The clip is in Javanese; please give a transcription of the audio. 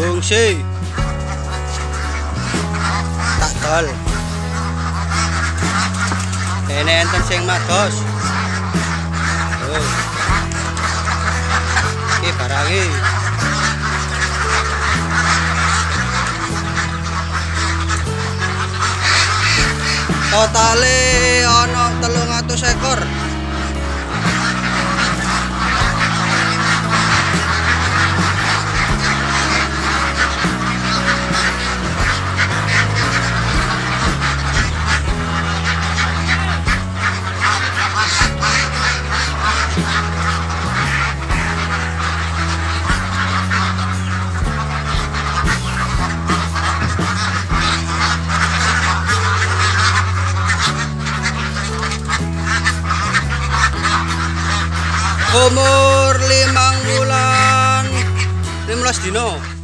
Gongsi. Tak dol. Ini enten sing mados. Oh. Iki barangi. Totale ana 300 ekor. Umur limang bulan. 15 dino